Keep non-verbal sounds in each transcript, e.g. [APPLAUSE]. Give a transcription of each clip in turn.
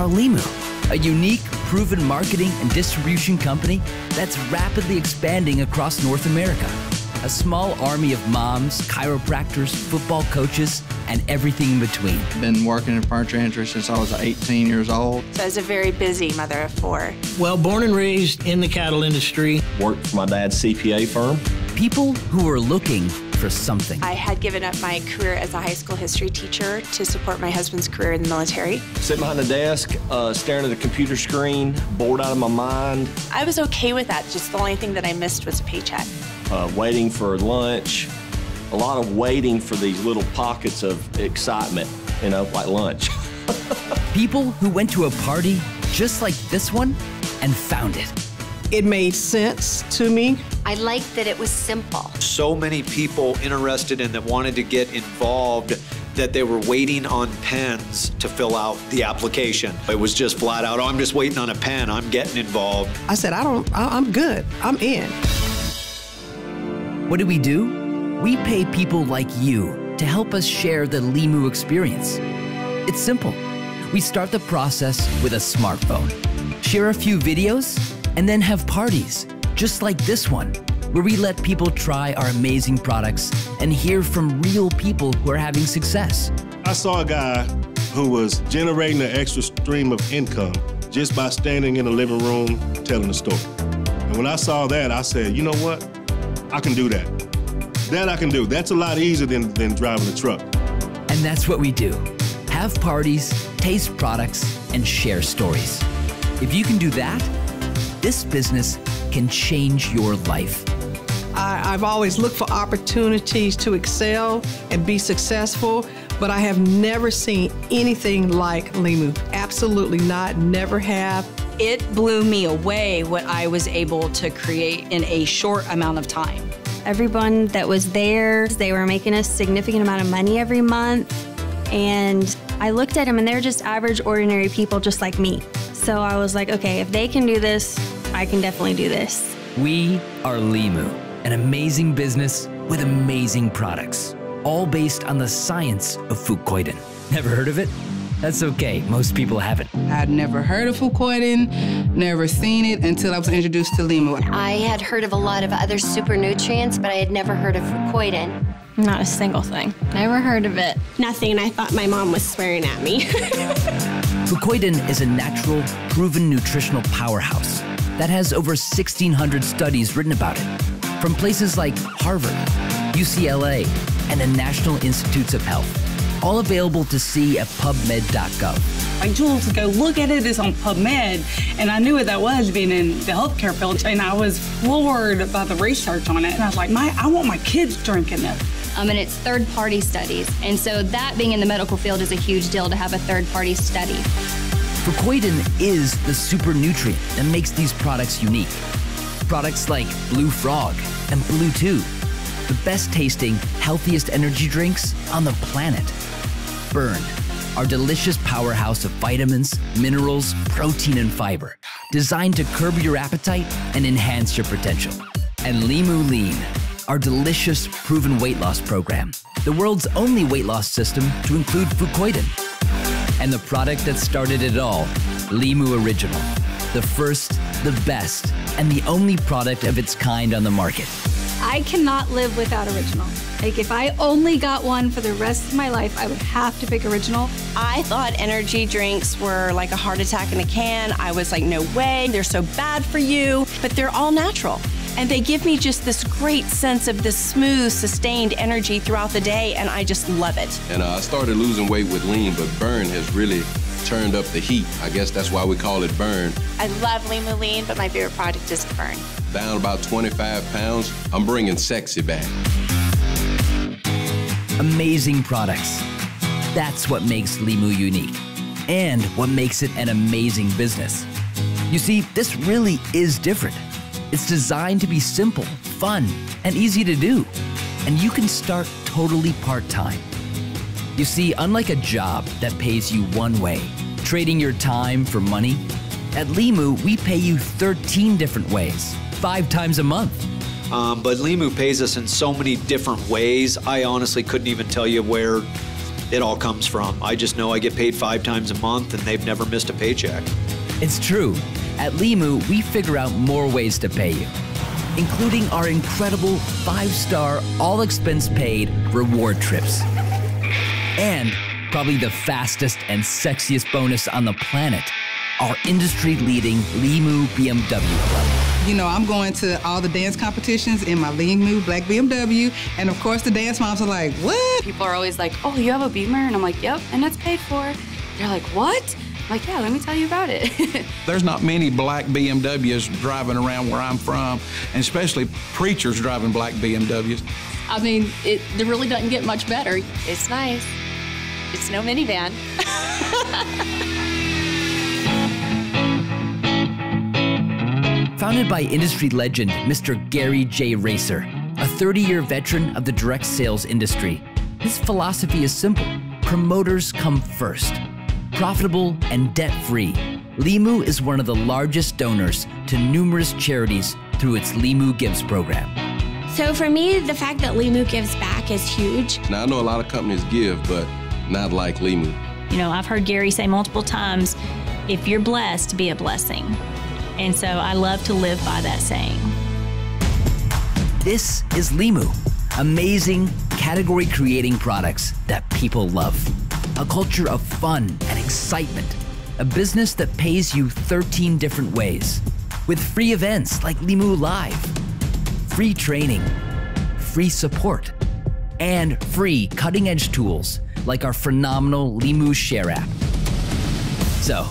are Limu, a unique, proven marketing and distribution company that's rapidly expanding across North America. A small army of moms, chiropractors, football coaches, and everything in between. Been working in furniture industry since I was 18 years old. So I was a very busy mother of four. Well, born and raised in the cattle industry. Worked for my dad's CPA firm. People who are looking for something. I had given up my career as a high school history teacher to support my husband's career in the military. Sitting behind the desk, uh, staring at a computer screen, bored out of my mind. I was okay with that, just the only thing that I missed was a paycheck. Uh, waiting for lunch, a lot of waiting for these little pockets of excitement, you know, like lunch. [LAUGHS] People who went to a party just like this one and found it. It made sense to me. I liked that it was simple. So many people interested in that wanted to get involved that they were waiting on pens to fill out the application. It was just flat out, oh, I'm just waiting on a pen, I'm getting involved. I said, I don't, I, I'm good, I'm in. What do we do? We pay people like you to help us share the Limu experience. It's simple. We start the process with a smartphone, share a few videos, and then have parties, just like this one, where we let people try our amazing products and hear from real people who are having success. I saw a guy who was generating an extra stream of income just by standing in the living room telling a story. And when I saw that, I said, you know what? I can do that. That I can do. That's a lot easier than, than driving a truck. And that's what we do have parties, taste products, and share stories. If you can do that, this business can change your life. I, I've always looked for opportunities to excel and be successful, but I have never seen anything like Limu. Absolutely not, never have. It blew me away what I was able to create in a short amount of time. Everyone that was there, they were making a significant amount of money every month. And I looked at them and they're just average, ordinary people just like me. So I was like, okay, if they can do this, I can definitely do this. We are Limu, an amazing business with amazing products, all based on the science of Fucoidan. Never heard of it? That's okay, most people haven't. I'd never heard of Fucoidan, never seen it until I was introduced to Limu. I had heard of a lot of other super nutrients, but I had never heard of Fucoidan. Not a single thing. Never heard of it. Nothing, and I thought my mom was swearing at me. [LAUGHS] Fucoidan is a natural, proven nutritional powerhouse that has over 1,600 studies written about it from places like Harvard, UCLA, and the National Institutes of Health. All available to see at pubmed.gov. Like Jules, to go look at it. It's on PubMed, and I knew what that was being in the healthcare field, and I was floored by the research on it. And I was like, my, I want my kids drinking this. Um, and it's third party studies. And so that being in the medical field is a huge deal to have a third party study. Fucoidan is the super nutrient that makes these products unique. Products like Blue Frog and Blue 2, the best tasting, healthiest energy drinks on the planet. Burn, our delicious powerhouse of vitamins, minerals, protein, and fiber, designed to curb your appetite and enhance your potential. And Limu Lean, our delicious, proven weight loss program, the world's only weight loss system to include Fucoidan. And the product that started it all, Limu Original, the first, the best, and the only product of its kind on the market. I cannot live without Original. Like, if I only got one for the rest of my life, I would have to pick Original. I thought energy drinks were like a heart attack in a can. I was like, no way, they're so bad for you, but they're all natural. And they give me just this great sense of this smooth, sustained energy throughout the day, and I just love it. And uh, I started losing weight with lean, but burn has really turned up the heat. I guess that's why we call it burn. I love Limu Lean, but my favorite product is Burn. Down about 25 pounds, I'm bringing sexy back. Amazing products. That's what makes Limu unique, and what makes it an amazing business. You see, this really is different. It's designed to be simple, fun, and easy to do. And you can start totally part time. You see, unlike a job that pays you one way, trading your time for money, at Limu, we pay you 13 different ways, five times a month. Um, but Limu pays us in so many different ways. I honestly couldn't even tell you where it all comes from. I just know I get paid five times a month and they've never missed a paycheck. It's true. At Limu, we figure out more ways to pay you, including our incredible five star, all expense paid reward trips. And probably the fastest and sexiest bonus on the planet our industry leading Limu BMW Club. You know, I'm going to all the dance competitions in my Limu black BMW, and of course the dance moms are like, "What?" People are always like, "Oh, you have a Beamer?" And I'm like, "Yep," and it's paid for. They're like, "What?" I'm like, "Yeah, let me tell you about it." [LAUGHS] There's not many black BMWs driving around where I'm from, and especially preachers driving black BMWs. I mean, it, it really doesn't get much better. It's nice. It's no minivan. [LAUGHS] Founded by industry legend Mr. Gary J. Raser, a 30 year veteran of the direct sales industry, his philosophy is simple promoters come first. Profitable and debt free, Limu is one of the largest donors to numerous charities through its Limu Gives program. So for me, the fact that Limu gives back is huge. Now, I know a lot of companies give, but not like Limu. You know, I've heard Gary say multiple times if you're blessed, be a blessing. And so I love to live by that saying. This is Limu, amazing category creating products that people love. A culture of fun and excitement. A business that pays you 13 different ways. With free events like Limu Live, free training, free support, and free cutting edge tools like our phenomenal Limu Share app. So,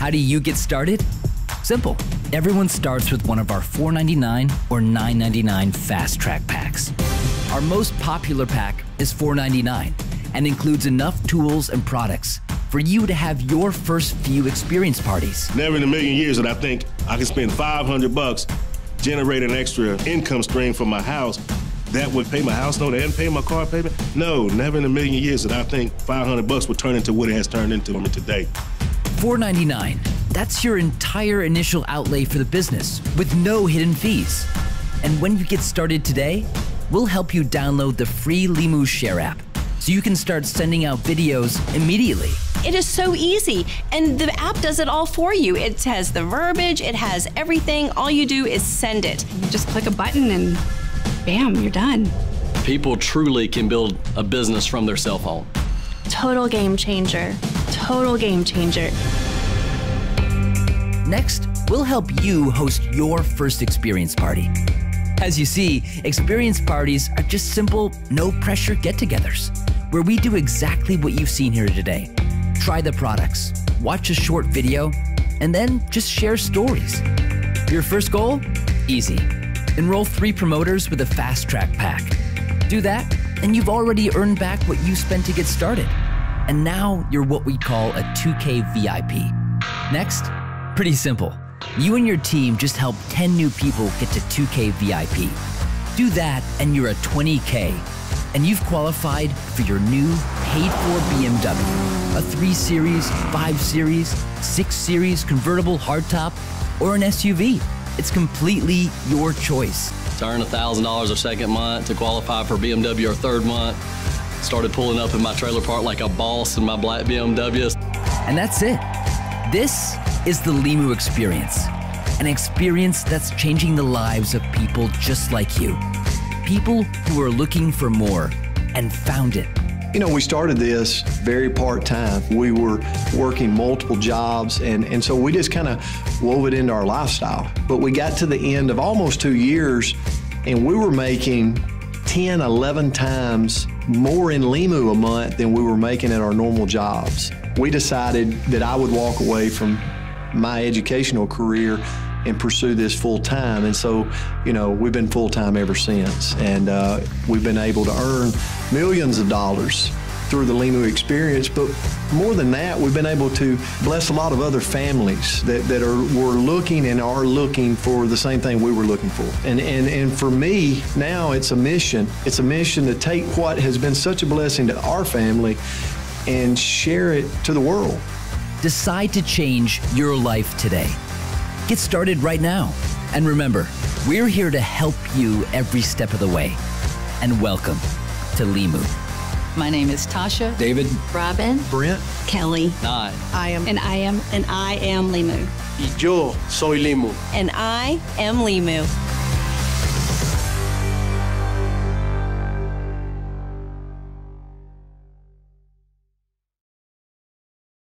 how do you get started? Simple. Everyone starts with one of our $4.99 or $9.99 Fast Track packs. Our most popular pack is $4.99 and includes enough tools and products for you to have your first few experience parties. Never in a million years that I think I could spend 500 bucks, generate an extra income stream for my house that would pay my house note and pay my car payment. No, never in a million years that I think 500 bucks would turn into what it has turned into today. $4.99. That's your entire initial outlay for the business with no hidden fees. And when you get started today, we'll help you download the free Limu Share app so you can start sending out videos immediately. It is so easy, and the app does it all for you. It has the verbiage, it has everything. All you do is send it. You Just click a button and bam, you're done. People truly can build a business from their cell phone. Total game changer. Total game changer. Next, we'll help you host your first experience party. As you see, experience parties are just simple, no pressure get togethers where we do exactly what you've seen here today. Try the products, watch a short video, and then just share stories. Your first goal? Easy. Enroll three promoters with a fast track pack. Do that, and you've already earned back what you spent to get started. And now you're what we call a 2K VIP. Next, pretty simple. You and your team just help 10 new people get to 2K VIP. Do that, and you're a 20K. And you've qualified for your new paid for BMW, a 3 Series, 5 Series, 6 Series convertible hardtop, or an SUV. It's completely your choice. To earn $1,000 a second month, to qualify for BMW or third month. Started pulling up in my trailer park like a boss in my black BMW. And that's it. This is the Limu experience, an experience that's changing the lives of people just like you. People who are looking for more and found it. You know, we started this very part time. We were working multiple jobs, and, and so we just kind of wove it into our lifestyle. But we got to the end of almost two years, and we were making 10, 11 times more in Limu a month than we were making at our normal jobs. We decided that I would walk away from my educational career and pursue this full time. And so, you know, we've been full time ever since. And uh, we've been able to earn millions of dollars through the Limu experience. But more than that, we've been able to bless a lot of other families that, that are were looking and are looking for the same thing we were looking for. And, and, and for me, now it's a mission. It's a mission to take what has been such a blessing to our family and share it to the world. Decide to change your life today. Get started right now. And remember, we're here to help you every step of the way. And welcome to Limu. My name is Tasha. David. Robin. Brent. Kelly. Nod. I am. And I am. And I am Limu. Y yo soy Limu. And I am Limu.